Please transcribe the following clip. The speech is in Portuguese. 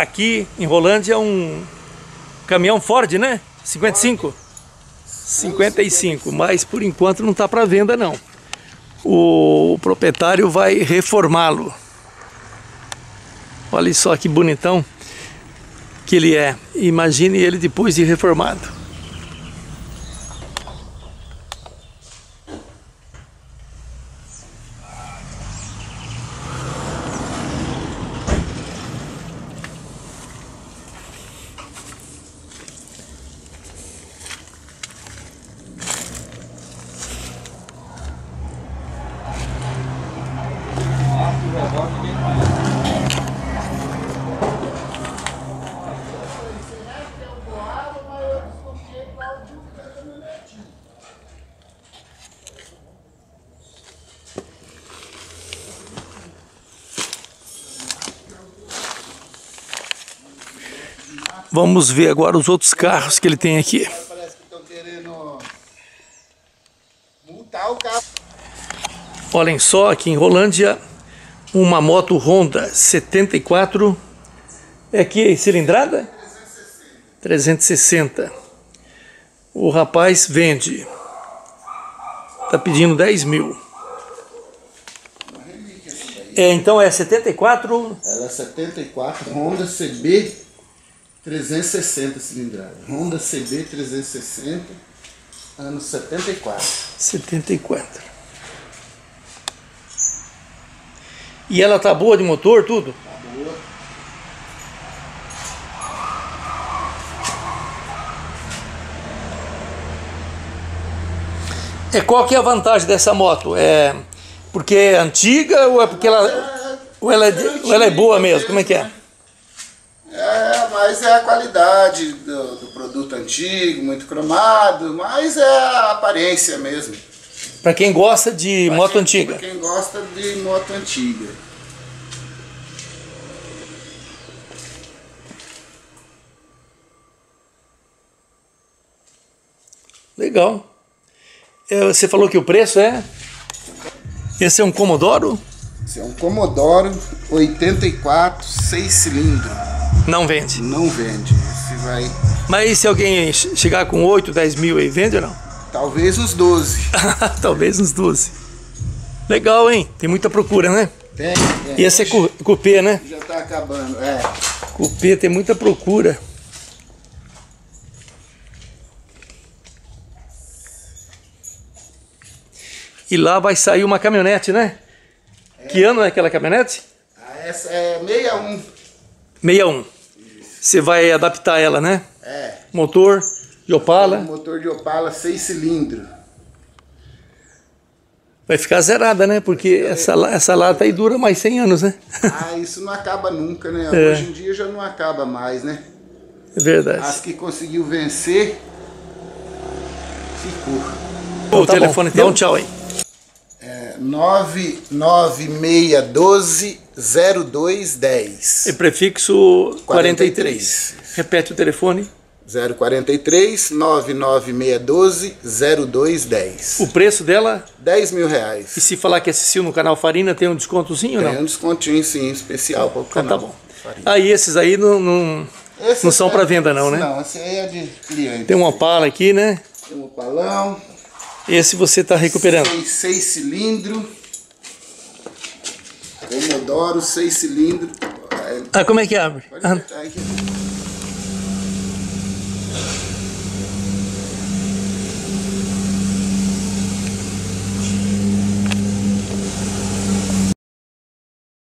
aqui em Rolândia é um caminhão Ford, né? 55? 55, mas por enquanto não está para venda não. O proprietário vai reformá-lo. Olha só que bonitão que ele é. Imagine ele depois de reformado. Vamos ver agora os outros carros que ele tem aqui. Olhem só, aqui em Rolândia, uma moto Honda 74. É que cilindrada? 360. O rapaz vende. Tá pedindo 10 mil. É, então é 74. Ela é 74, Honda CB 360 cilindrada. Honda CB 360, ano 74. 74. E ela tá boa de motor, tudo? Tá boa. É qual que é a vantagem dessa moto? É porque é antiga ou é porque ela ou ela é, ou ela é boa mesmo? Como é que é? Mas é a qualidade do, do produto antigo, muito cromado, mas é a aparência mesmo. Para quem gosta de moto Pra antiga. quem gosta de moto antiga. Legal. É, Você falou que o preço é? Esse é um Commodoro? Esse é um Commodoro 84, 6 cilindros. Não vende. Não vende. Esse vai Mas e se alguém che- chegar com 8, 10 mil aí, vende ou não? talvez uns 12. Talvez uns 12. Legal, hein? Tem muita procura, né? Tem, tem. E esse é cu- cupê, né? Já tá acabando. É. Cupê tem muita procura. E lá vai sair uma caminhonete, né? Que ano é aquela caminhonete? Ah, Essa é 61. 61. Você vai adaptar ela, né? É. Motor de Opala. Motor de Opala 6 cilindros. Vai ficar zerada, né? Porque essa, la- essa lata aí dura mais 100 anos, né? Ah, isso não acaba nunca, né? É. Hoje em dia já não acaba mais, né? É verdade. As que conseguiu vencer, ficou. o tá Então telefone, dá um tchau aí. É 99612 0210. E prefixo 43. 43. Repete o telefone. 043 99612 0210. O preço dela. 10 mil reais. E se falar que assistiu no canal Farina, tem um descontozinho ou Tem não? um descontinho sim, especial para o Então canal. tá bom. Farinha. Aí esses aí não, não, não são é- para venda não, né? Não, esse aí é de cliente. Tem um Opala aqui, né? Tem um opalão. Esse você está recuperando. Tem seis cilindros. Comodoro, seis cilindros. É, Ah, como é que abre? Pode apertar aqui.